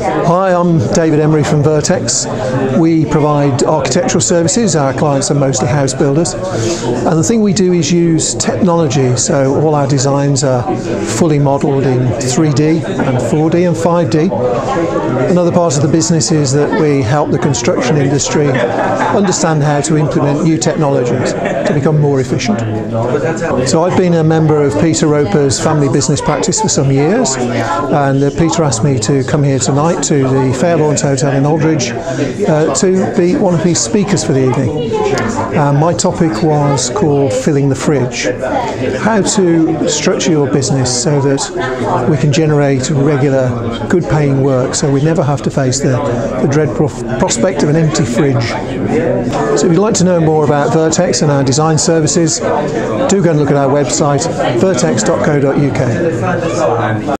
Hi, I'm David Emery from Virtechs. We provide architectural services. Our clients are mostly house builders. And the thing we do is use technology. So all our designs are fully modelled in 3D and 4D and 5D. Another part of the business is that we help the construction industry understand how to implement new technologies to become more efficient. So I've been a member of Peter Roper's family business practice for some years. And uh, Peter asked me to come here tonight to the Fairlawns Hotel in Aldridge uh, to be one of his speakers for the evening. Uh, my topic was called Filling the Fridge. How to structure your business so that we can generate regular, good paying work so we never have to face the, the dread prospect of an empty fridge. So if you'd like to know more about Virtechs and our design services, do go and look at our website, virtechs.co.uk.